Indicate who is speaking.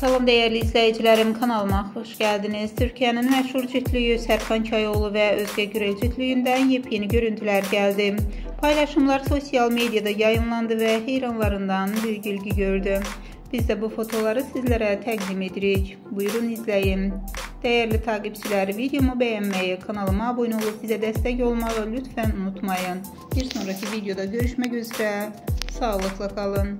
Speaker 1: Salam dəyərli izləyicilərim, kanalıma xoş gəldiniz. Türkiyənin məşhur cütlüyü Sərxan Çayoğlu və Özgə Gürel cütlüyündən yepyeni görüntülər gəldi. Paylaşımlar sosial mediada yayınlandı və heyranlarından böyük ilgi gördü. Biz də bu fotoları sizlərə təqdim edirik. Buyurun izləyin. Dəyərli takipçilər, videomu bəyənməyi, kanalıma abunə olub bizə dəstək olmağı lütfən unutmayın. Bir sonraki videoda görüşmək üzrə. Sağlıqla qalın.